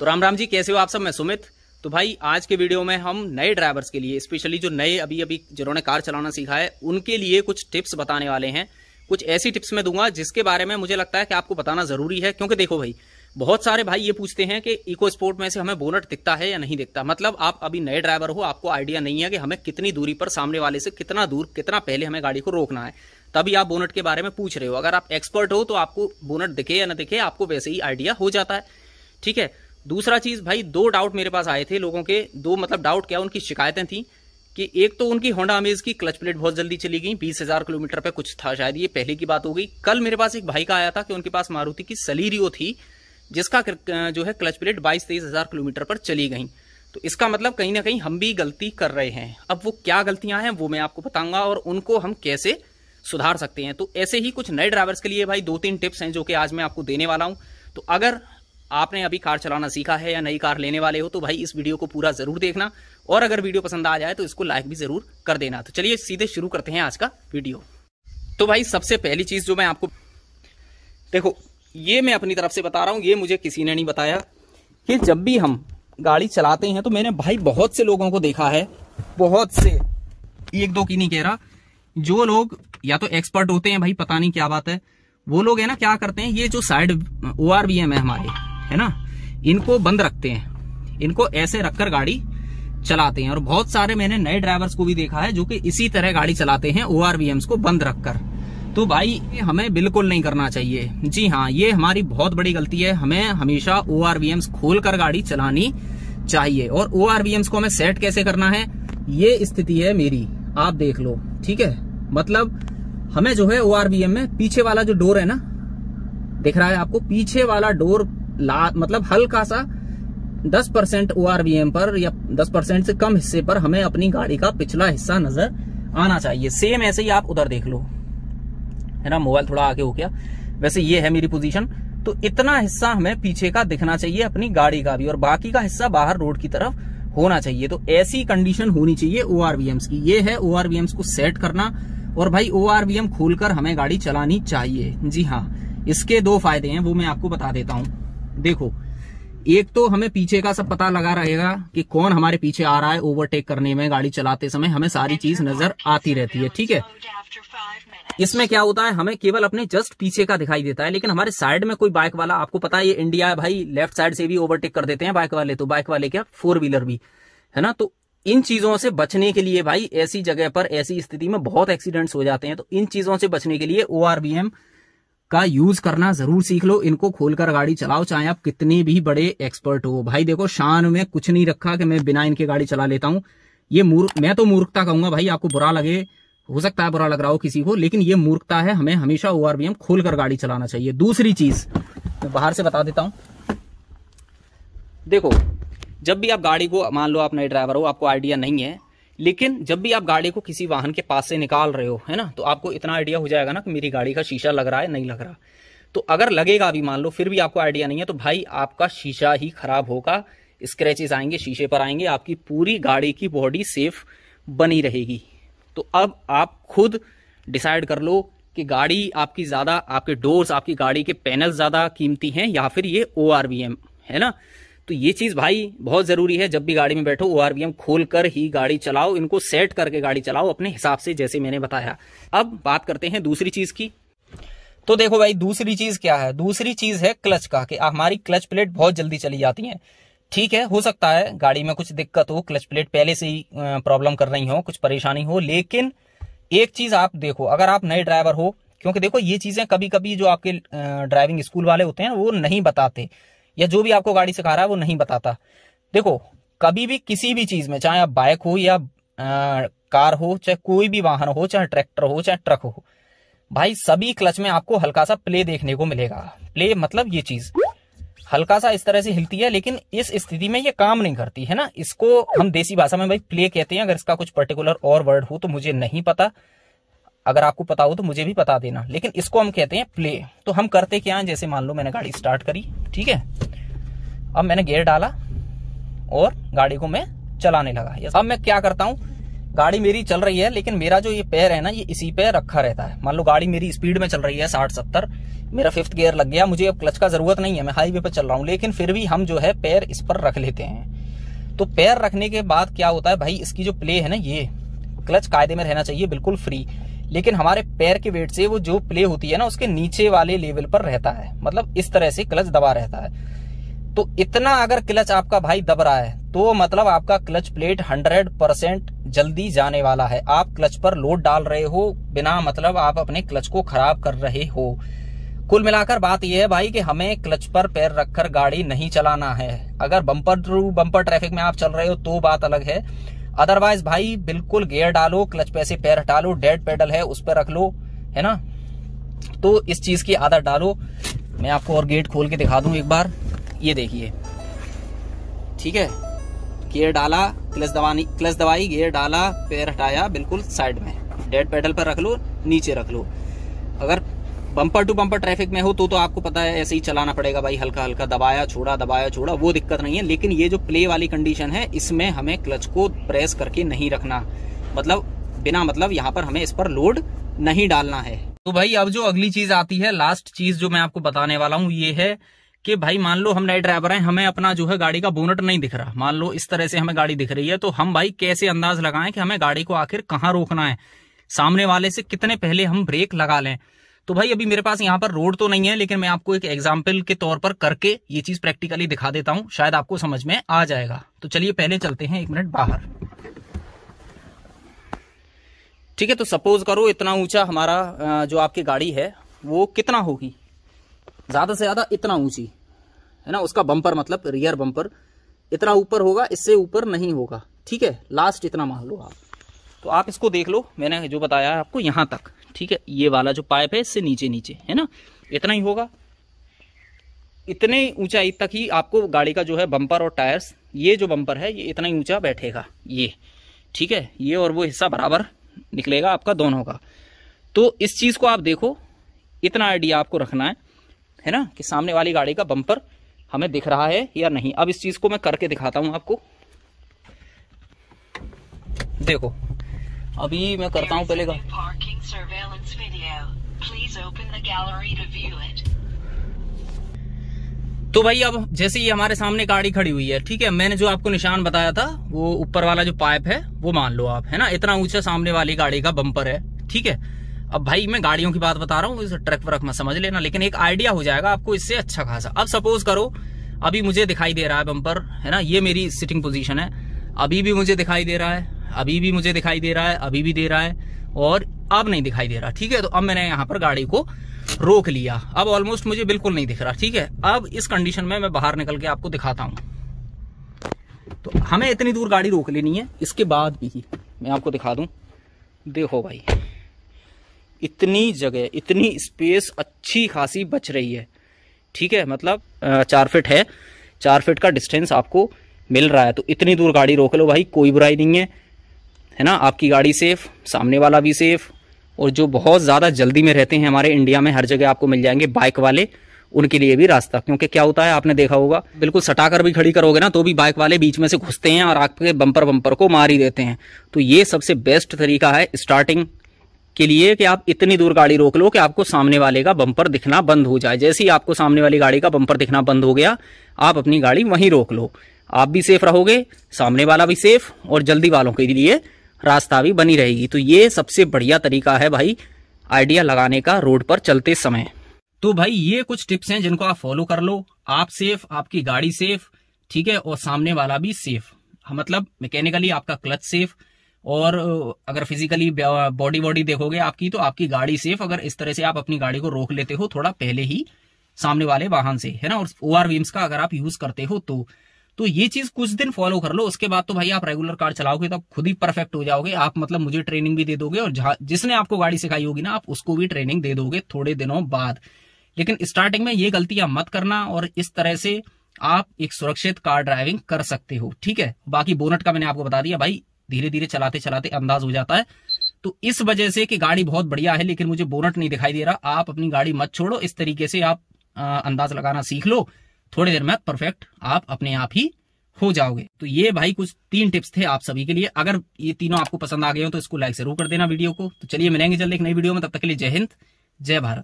तो राम राम जी, कैसे हो आप सब? मैं सुमित। तो भाई, आज के वीडियो में हम नए ड्राइवर्स के लिए, स्पेशली जो नए अभी अभी जिन्होंने कार चलाना सीखा है, उनके लिए कुछ टिप्स बताने वाले हैं। कुछ ऐसी टिप्स मैं दूँगा जिसके बारे में मुझे लगता है कि आपको बताना ज़रूरी है, क्योंकि देखो भाई, बहुत सारे भाई ये पूछते हैं कि इको स्पोर्ट में से हमें बोनट दिखता है या नहीं दिखता। मतलब आप अभी नए ड्राइवर हो, आपको आइडिया नहीं है कि हमें कितनी दूरी पर सामने वाले से कितना दूर, कितना पहले हमें गाड़ी को रोकना है। तभी आप बोनट के बारे में पूछ रहे हो। अगर आप एक्सपर्ट हो तो आपको बोनट दिखे या ना दिखे, आपको वैसे ही आइडिया हो जाता है। ठीक है? दूसरा चीज़, भाई, दो डाउट मेरे पास आए थे लोगों के। दो मतलब डाउट क्या, उनकी शिकायतें थी कि एक तो उनकी होंडा अमेज की क्लच प्लेट बहुत जल्दी चली गई, बीस हज़ार किलोमीटर पे कुछ था, शायद ये पहले की बात हो गई। कल मेरे पास एक भाई का आया था कि उनके पास मारुति की सलीरियो थी, जिसका जो है क्लच प्लेट बाईस तेईस हज़ार किलोमीटर पर चली गई। तो इसका मतलब कहीं ना कहीं हम भी गलती कर रहे हैं। अब वो क्या गलतियाँ हैं, वो मैं आपको बताऊँगा और उनको हम कैसे सुधार सकते हैं। तो ऐसे ही कुछ नए ड्राइवर्स के लिए भाई दो तीन टिप्स हैं जो कि आज मैं आपको देने वाला हूँ। तो अगर आपने अभी कार चलाना सीखा है या नई कार लेने वाले हो तो भाई इस वीडियो को पूरा ज़रूर देखना। और अगर वीडियो पसंद आ जाए तो इसको लाइक भी ज़रूर कर देना। तो चलिए सीधे शुरू करते हैं आज का वीडियो। तो भाई सबसे पहली चीज़ जो मैं आपको देखो, ये मैं अपनी तरफ़ से बता रहा हूँ, ये मुझे किसी ने नहीं बताया कि जब भी हम गाड़ी चलाते हैं तो मैंने भाई बहुत से लोगों को देखा है, बहुत से। एक दो की नहीं कह रहा। जो लोग या तो एक्सपर्ट होते हैं, भाई पता नहीं क्या बात है। वो लोग है ना, क्या करते हैं, ये जो side O R B M है हमारे। है ना? इनको बंद रखते हैं। इनको ऐसे रखकर गाड़ी चलाते हैं। और बहुत सारे मैंने नए ड्राइवर्स को भी देखा है जो कि इसी तरह गाड़ी चलाते हैं ओ को बंद रखकर। तो भाई हमें बिल्कुल नहीं करना चाहिए। जी हाँ ये हमारी बहुत बड़ी गलती है। हमें हमेशा ओ आर खोल कर गाड़ी चलानी चाहिए। और ओ आर को हमें सेट कैसे करना है? ये स्थिति है मेरी। आप देख लो। ठीक है? मतलब हमें जो है ओ में पीछे वाला जो डोर है ना, दिख रहा है आपको? पीछे वाला डोर ला मतलब हल्का सा 10 परसेंट ओ पर या 10 परसेंट से कम हिस्से पर हमें अपनी गाड़ी का पिछला हिस्सा नज़र आना चाहिए। सेम ऐसे ही आप उधर देख लो। है ना मोबाइल थोड़ा आगे हो गया। वैसे ये है मेरी पोजीशन तो इतना हिस्सा हमें पीछे का दिखना चाहिए अपनी गाड़ी का भी और बाकी का हिस्सा बाहर रोड की तरफ़ होना चाहिए। तो ऐसी कंडीशन होनी चाहिए ओ की। ये है ओ को सेट करना और भाई ORVM खोलकर हमें गाड़ी चलानी चाहिए। जी हाँ इसके दो फ़ायदे हैं, वो मैं आपको बता देता हूँ। देखो, एक तो हमें पीछे का सब पता लगा रहेगा कि कौन हमारे पीछे आ रहा है ओवरटेक करने में, गाड़ी चलाते समय हमें सारी चीज़ नज़र आती रहती है, ठीक है? इसमें क्या होता है, हमें केवल अपने जस्ट पीछे का दिखाई देता है, लेकिन हमारे साइड में कोई बाइक वाला, आपको पता है ये इंडिया है भाई लेफ़्ट साइड से भी ओवरटेक कर देते हैं बाइक वाले तो बाइक वाले क्या फोर व्हीलर भी, है ना? तो इन चीज़ों से बचने के लिए भाई, ऐसी जगह पर, ऐसी स्थिति में बहुत एक्सीडेंट्स हो जाते हैं तो इन चीज़ों से बचने के लिए ओ का यूज़ करना ज़रूर सीख लो। इनको खोलकर गाड़ी चलाओ, चाहे आप कितने भी बड़े एक्सपर्ट हो। भाई देखो, शान में कुछ नहीं रखा कि मैं बिना इनके गाड़ी चला लेता हूँ। ये मूर्ख, मैं तो मूर्खता कहूँगा, भाई आपको बुरा लगे, हो सकता है बुरा लग रहा हो किसी को, लेकिन ये मूर्खता है, हमें हमेशा ओ आर खोलकर गाड़ी चलाना चाहिए। दूसरी चीज़, मैं बाहर से बता देता हूँ। देखो, जब भी आप गाड़ी को, मान लो आप नए ड्राइवर हो, आपको आइडिया नहीं है लेकिन जब भी आप गाड़ी को किसी वाहन के पास से निकाल रहे हो, है ना तो आपको इतना आइडिया हो जाएगा ना कि मेरी गाड़ी का शीशा लग रहा है, नहीं लग रहा। तो अगर लगेगा अभी मान लो, फिर भी आपको आइडिया नहीं है तो भाई आपका शीशा ही खराब होगा स्क्रैचेस आएँगे, शीशे पर आएँगे, आपकी पूरी गाड़ी की बॉडी सेफ़ बनी रहेगी। तो अब आप खुद डिसाइड कर लो कि गाड़ी आपकी ज़्यादा, आपके डोर्स आपकी गाड़ी के पैनल ज़्यादा कीमती हैं, या फिर ये ओआरवीएम है ना? तो ये चीज़ भाई बहुत ज़रूरी है, जब भी गाड़ी में बैठो ओ खोल कर ही गाड़ी चलाओ, इनको सेट करके गाड़ी चलाओ, अपने हिसाब से, जैसे मैंने बताया। अब बात करते हैं दूसरी चीज़ की। तो देखो भाई, दूसरी चीज़ क्या है? दूसरी चीज़ है क्लच का, कि हमारी क्लच प्लेट बहुत जल्दी चली जाती है। ठीक है, हो सकता है गाड़ी में कुछ दिक्कत हो, क्लच प्लेट पहले से ही प्रॉब्लम कर रही हो, कुछ परेशानी हो, लेकिन एक चीज़ आप देखो, अगर आप नए ड्राइवर हो, क्योंकि देखो ये चीज़ें कभी कभी जो आपके ड्राइविंग स्कूल वाले होते हैं, वो नहीं बताते। या जो भी आपको गाड़ी सिखा रहा है वो नहीं बताता। देखो कभी भी किसी भी चीज़ में चाहे आप बाइक हो या आ, कार हो चाहे कोई भी वाहन हो चाहे ट्रैक्टर हो चाहे ट्रक हो भाई सभी क्लच में आपको हल्का सा प्ले देखने को मिलेगा। प्ले मतलब ये चीज़। हल्का सा इस तरह से हिलती है लेकिन इस स्थिति में ये काम नहीं करती है ना? इसको हम देसी भाषा में भाई प्ले कहते हैं। अगर इसका कुछ पर्टिकुलर और वर्ड हो तो मुझे नहीं पता। अगर आपको पता हो तो मुझे भी बता देना। लेकिन इसको हम कहते हैं प्ले। तो हम करते क्या जैसे मान लो मैंने गाड़ी स्टार्ट करी ठीक है? अब मैंने गेयर डाला और गाड़ी को मैं चलाने लगा। अब मैं क्या करता हूँ? गाड़ी मेरी चल रही है, लेकिन मेरा जो ये पैर है ना, ये इसी पे रखा रहता है। मान लो गाड़ी मेरी स्पीड में चल रही है, साठ, सत्तर, मेरा फिफ्थ गियर लग गया, मुझे अब क्लच का ज़रूरत नहीं है, मैं हाईवे पर चल रहा हूँ, लेकिन फिर भी हम जो है पैर इस पर रख लेते हैं। तो पैर रखने के बाद क्या होता है भाई, इसकी जो प्ले है ना, ये क्लच कायदे में रहना चाहिए, बिल्कुल फ्री लेकिन हमारे पैर के वेट से वो जो प्ले होती है ना, उसके नीचे वाले लेवल पर रहता है। मतलब इस तरह से क्लच दबा रहता है। तो इतना अगर क्लच आपका भाई दब रहा है तो मतलब आपका क्लच प्लेट 100 परसेंट जल्दी जाने वाला है। आप क्लच पर लोड डाल रहे हो, बिना मतलब आप अपने क्लच को खराब कर रहे हो। कुल मिलाकर बात यह है भाई कि हमें क्लच पर पैर रखकर गाड़ी नहीं चलाना है। अगर बम्पर टू बम्पर ट्रैफ़िक में आप चल रहे हो तो बात अलग है। अदरवाइज़ भाई, बिल्कुल गियर डालो, क्लच पे से पैर हटा लो, डेड पेडल है, उस पर रख लो, है ना? तो इस चीज़ की आदत डालो। मैं आपको और गेट खोल के दिखा दूँ एक बार। ये देखिए। ठीक है? गियर डाला क्लच दबानी क्लच दबाई गियर डाला, पैर हटाया, बिल्कुल साइड में। डेड पेडल पर रख लो, नीचे रख लो। अगर बम्पर टू बम्पर ट्रैफ़िक में हो तो तो आपको पता है ऐसे ही चलाना पड़ेगा भाई हल्का हल्का दबाया, छोड़ा दबाया, छोड़ा, वो दिक्कत नहीं है। लेकिन ये जो प्ले वाली कंडीशन है, इसमें हमें क्लच को प्रेस करके नहीं रखना। मतलब बिना मतलब यहाँ पर हमें इस पर लोड नहीं डालना है। तो भाई, अब जो अगली चीज़ आती है लास्ट चीज़ जो मैं आपको बताने वाला हूँ, ये है कि भाई मान लो हम नए ड्राइवर हैं, हमें अपना जो है गाड़ी का बोनट नहीं दिख रहा। मान लो इस तरह से हमें गाड़ी दिख रही है तो हम भाई कैसे अंदाज लगाएँ कि हमें गाड़ी को आखिर कहाँ रोकना है? सामने वाले से कितने पहले हम ब्रेक लगा लें? तो भाई अभी मेरे पास यहाँ पर रोड तो नहीं है, लेकिन मैं आपको एक एग्ज़ाम्पल के तौर पर करके ये चीज़ प्रैक्टिकली दिखा देता हूँ। शायद आपको समझ में आ जाएगा। तो चलिए पहले चलते हैं एक मिनट बाहर। ठीक है तो सपोज़ करो इतना ऊँचा हमारा जो आपकी गाड़ी है, वो कितना होगी? ज़्यादा से ज़्यादा इतना ऊँची, है ना? उसका बम्पर मतलब रियर बम्पर इतना ऊपर होगा, इससे ऊपर नहीं होगा, ठीक है? लास्ट इतना मान लो आप। तो आप इसको देख लो, मैंने जो बताया है आपको यहाँ तक, ठीक है? ये वाला जो पाइप है, इससे नीचे नीचे है ना? इतना ही होगा। इतने ऊंचाई तक ही आपको गाड़ी का जो है बम्पर और टायर्स ये जो बम्पर है, ये इतना ही ऊँचा बैठेगा, ये, ठीक है? ये और वो हिस्सा बराबर निकलेगा आपका दोनों का। तो इस चीज़ को आप देखो, इतना आइडिया आपको रखना है। है ना कि सामने वाली गाड़ी का बम्पर हमें दिख रहा है या नहीं। अब इस चीज़ को मैं करके दिखाता हूँ आपको। देखो अभी मैं करता हूँ पहले तो भाई अब जैसे ही हमारे सामने गाड़ी खड़ी हुई है ठीक है मैंने जो आपको निशान बताया था वो ऊपर वाला जो पाइप है वो मान लो आप है ना? इतना ऊँचा सामने वाली गाड़ी का बम्पर है ठीक है? अब भाई मैं गाड़ियों की बात बता रहा हूँ, इस ट्रक व्रक में समझ लेना, लेकिन एक आइडिया हो जाएगा आपको इससे अच्छा खासा। अब सपोज़ करो, अभी मुझे दिखाई दे रहा है बम्पर है ना? ये मेरी सिटिंग पोजीशन है। अभी भी मुझे दिखाई दे रहा है, अभी भी मुझे दिखाई दे रहा है, अभी भी दे रहा है, और अब नहीं दिखाई दे रहा, ठीक है? तो अब मैंने यहाँ पर गाड़ी को रोक लिया। अब ऑलमोस्ट मुझे बिल्कुल नहीं दिख रहा, ठीक है? अब इस कंडीशन में मैं बाहर निकल के आपको दिखाता हूँ। तो हमें इतनी दूर गाड़ी रोक लेनी है, इसके बाद भी मैं आपको दिखा दूँ। देखो भाई। इतनी जगह, इतनी स्पेस अच्छी खासी बच रही है। ठीक है? मतलब चार फिट है। चार फिट का डिस्टेंस आपको मिल रहा है। तो इतनी दूर गाड़ी रोक लो भाई, कोई बुराई नहीं है। है ना? आपकी गाड़ी सेफ़ सामने वाला भी सेफ़ और जो बहुत ज़्यादा जल्दी में रहते हैं हमारे इंडिया में, हर जगह आपको मिल जाएँगे बाइक वाले, उनके लिए भी रास्ता। क्योंकि क्या होता है, आपने देखा होगा, बिल्कुल सटाकर भी खड़ी करोगे ना तो भी बाइक वाले बीच में से घुसते हैं और आपके बम्पर बम्पर को मार ही देते हैं। तो ये सबसे बेस्ट तरीका है स्टार्टिंग के लिए कि आप इतनी दूर गाड़ी रोक लो कि आपको सामने वाले का बम्पर दिखना बंद हो जाए। जैसे ही आपको सामने वाली गाड़ी का बम्पर दिखना बंद हो गया, आप अपनी गाड़ी वहीं रोक लो। आप भी सेफ़ रहोगे, सामने वाला भी सेफ़ और जल्दी वालों के लिए रास्ता भी बनी रहेगी। तो ये सबसे बढ़िया तरीका है भाई आइडिया लगाने का रोड पर चलते समय। तो भाई, ये कुछ टिप्स हैं जिनको आप फॉलो कर लो। आप सेफ़ आपकी गाड़ी सेफ़ ठीक है, और सामने वाला भी सेफ़ मतलब मैकेनिकली आपका क्लच सेफ़ और अगर फिजिकली बॉडी बॉडी देखोगे आपकी तो आपकी गाड़ी सेफ़ अगर इस तरह से आप अपनी गाड़ी को रोक लेते हो थोड़ा पहले ही सामने वाले वाहन से, है ना? और ओ आर का अगर आप यूज़ करते हो तो तो ये चीज़ कुछ दिन फॉलो कर लो, उसके बाद तो भाई आप रेगुलर कार चलाओगे तो आप खुद ही परफेक्ट हो जाओगे, आप मतलब मुझे ट्रेनिंग भी दे दोगे और जिसने आपको गाड़ी सिखाई होगी ना, आप उसको भी ट्रेनिंग दे दोगे थोड़े दिनों बाद। लेकिन स्टार्टिंग में ये गलतियाँ मत करना और इस तरह से आप एक सुरक्षित कार ड्राइविंग कर सकते हो, ठीक है? बाकी बोनट का मैंने आपको बता दिया, भाई धीरे धीरे चलाते चलाते अंदाज हो जाता है। तो इस वजह से कि गाड़ी बहुत बढ़िया है, लेकिन मुझे बोनट नहीं दिखाई दे रहा। आप अपनी गाड़ी मत छोड़ो। इस तरीके से आप अंदाज लगाना सीख लो। थोड़ी देर में परफेक्ट आप अपने आप ही हो जाओगे। तो ये भाई कुछ तीन टिप्स थे आप सभी के लिए। अगर ये तीनों आपको पसंद आ गए हो तो इसको लाइक ज़रूर कर देना वीडियो को। तो चलिए मिलेंगे जल्द एक नई वीडियो में। तब तक के लिए जय हिंद, जय भारत।